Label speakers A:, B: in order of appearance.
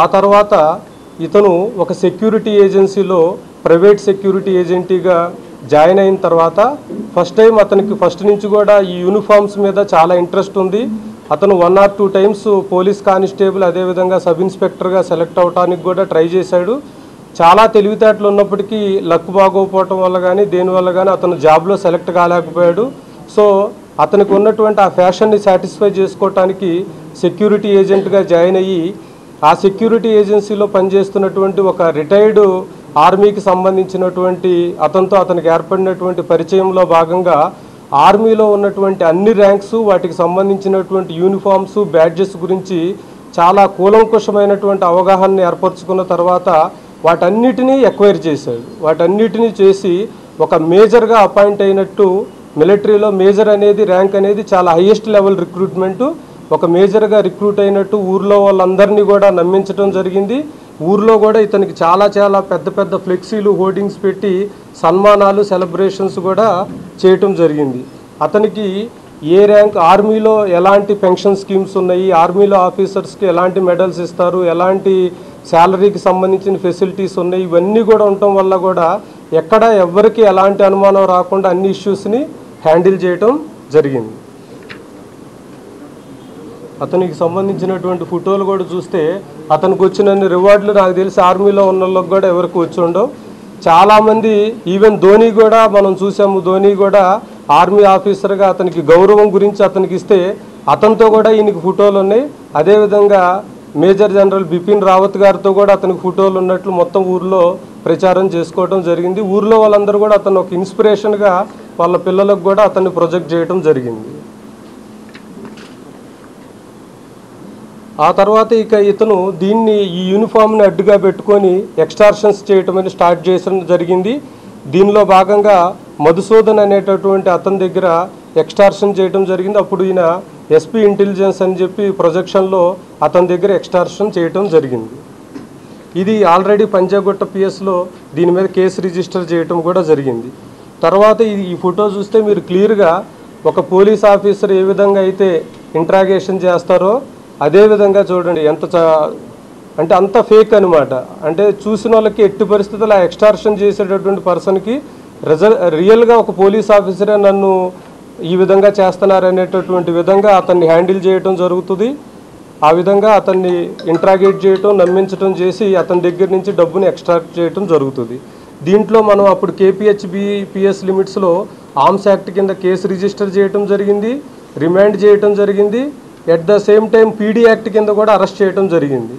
A: ఆ తర్వాత ఇతను ఒక సెక్యూరిటీ ఏజెన్సీలో ప్రైవేట్ సెక్యూరిటీ ఏజెంటీగా జాయిన్ అయిన తర్వాత ఫస్ట్ టైం అతనికి ఫస్ట్ నుంచి కూడా ఈ యూనిఫామ్స్ మీద చాలా ఇంట్రెస్ట్ ఉంది. అతను one or two times police constable అదేవిధంగా సబ్ ఇన్స్పెక్టర్గా సెలెక్ట్ అవడానికి కూడా ట్రై చేశాడు. చాలా తెలివితేటలు ఉన్నప్పటికీ లక్ బాగోకపోవటం వల్ల కానీ దేనివల్ల కానీ అతను జాబ్లో సెలెక్ట్ కాలేకపోయాడు. సో అతనికి ఉన్నటువంటి ఆ ఫ్యాషన్ని సాటిస్ఫై చేసుకోవటానికి సెక్యూరిటీ ఏజెంట్గా జాయిన్ అయ్యి ఆ సెక్యూరిటీ ఏజెన్సీలో పనిచేస్తున్నటువంటి ఒక రిటైర్డ్ ఆర్మీకి సంబంధించినటువంటి అతనితో అతనికి ఏర్పడినటువంటి పరిచయంలో భాగంగా ఆర్మీలో ఉన్నటువంటి అన్ని ర్యాంక్స్ వాటికి సంబంధించినటువంటి యూనిఫామ్స్ బ్యాడ్జెస్ గురించి చాలా కూలంకుషమైనటువంటి అవగాహనని ఏర్పరచుకున్న తర్వాత వాటన్నిటినీ ఎక్వైర్ చేశాడు. వాటన్నిటినీ చేసి ఒక మేజర్గా అపాయింట్ అయినట్టు మిలిటరీలో మేజర్ అనేది ర్యాంక్ అనేది చాలా హయ్యెస్ట్ లెవెల్ రిక్రూట్మెంటు ఒక మేజర్గా రిక్రూట్ అయినట్టు ఊర్లో వాళ్ళందరినీ కూడా నమ్మించడం జరిగింది. ఊర్లో కూడా ఇతనికి చాలా చాలా పెద్ద పెద్ద ఫ్లెక్సీలు హోర్డింగ్స్ పెట్టి సన్మానాలు సెలబ్రేషన్స్ కూడా చేయటం జరిగింది. అతనికి ఏ ర్యాంక్ ఆర్మీలో ఎలాంటి పెన్షన్ స్కీమ్స్ ఉన్నాయి ఆర్మీలో ఆఫీసర్స్కి ఎలాంటి మెడల్స్ ఇస్తారు ఎలాంటి శాలరీకి సంబంధించిన ఫెసిలిటీస్ ఉన్నాయి ఇవన్నీ కూడా ఉండటం వల్ల కూడా ఎక్కడ ఎవ్వరికి ఎలాంటి అనుమానం రాకుండా అన్ని ఇష్యూస్ని హ్యాండిల్ చేయటం జరిగింది. అతనికి సంబంధించినటువంటి ఫోటోలు కూడా చూస్తే అతనికి వచ్చినన్ని రివార్డులు నాకు తెలిసి ఆర్మీలో ఉన్న వాళ్ళకి కూడా ఎవరికి వచ్చి ఉండవు. చాలామంది ఈవెన్ ధోని కూడా మనం చూసాము ధోని కూడా ఆర్మీ ఆఫీసర్గా అతనికి గౌరవం గురించి అతనికి ఇస్తే అతనితో కూడా ఈయనకి ఫోటోలు ఉన్నాయి. అదేవిధంగా మేజర్ జనరల్ బిపిన్ రావత్ గారితో కూడా అతనికి ఫోటోలు ఉన్నట్లు మొత్తం ఊర్లో ప్రచారం చేసుకోవడం జరిగింది. ఊర్లో వాళ్ళందరూ కూడా అతను ఒక ఇన్స్పిరేషన్గా వాళ్ళ పిల్లలకు కూడా అతన్ని ప్రొజెక్ట్ చేయడం జరిగింది. ఆ తర్వాత ఇక ఇతను దీన్ని ఈ యూనిఫామ్ని అడ్డుగా పెట్టుకొని ఎక్స్టార్షన్స్ చేయటం అనేది స్టార్ట్ చేయడం జరిగింది. దీనిలో భాగంగా మధుసూదన్ అనేటటువంటి అతని దగ్గర ఎక్స్టార్షన్ చేయడం జరిగింది. అప్పుడు ఈయన ఎస్పీ ఇంటెలిజెన్స్ అని చెప్పి ప్రొజెక్షన్లో అతని దగ్గర ఎక్స్టార్షన్ చేయటం జరిగింది. ఇది ఆల్రెడీ పంజాగుట్ట పిఎస్లో దీని మీద కేసు రిజిస్టర్ చేయటం కూడా జరిగింది. తర్వాత ఇది ఈ ఫోటో చూస్తే మీరు క్లియర్గా ఒక పోలీస్ ఆఫీసర్ ఏ విధంగా అయితే ఇంట్రాగేషన్ చేస్తారో అదే విధంగా చూడండి ఎంత చా- అంటే అంత ఫేక్ అనమాట అంటే చూసిన వాళ్ళకి ఎట్టి పరిస్థితుల్లో ఆ ఎక్స్టార్షన్ చేసేటటువంటి పర్సన్కి రిజల్ రియల్గా ఒక పోలీస్ ఆఫీసరే నన్ను ఈ విధంగా చేస్తున్నారనేటటువంటి విధంగా అతన్ని హ్యాండిల్ చేయటం జరుగుతుంది. ఆ విధంగా అతన్ని ఇంట్రాగేట్ చేయటం నమ్మించటం చేసి అతని దగ్గర నుంచి డబ్బుని ఎక్స్ట్రాక్ట్ చేయటం జరుగుతుంది. దీంట్లో మనం అప్పుడు కేపీహెచ్బి పిఎస్ లిమిట్స్లో ఆర్మ్స్ యాక్ట్ కింద కేసు రిజిస్టర్ చేయటం జరిగింది రిమాండ్ చేయటం జరిగింది. At the same time PD act కింద కూడా అరెస్ట్ చేయటం జరిగింది.